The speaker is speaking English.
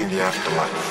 in the afterlife.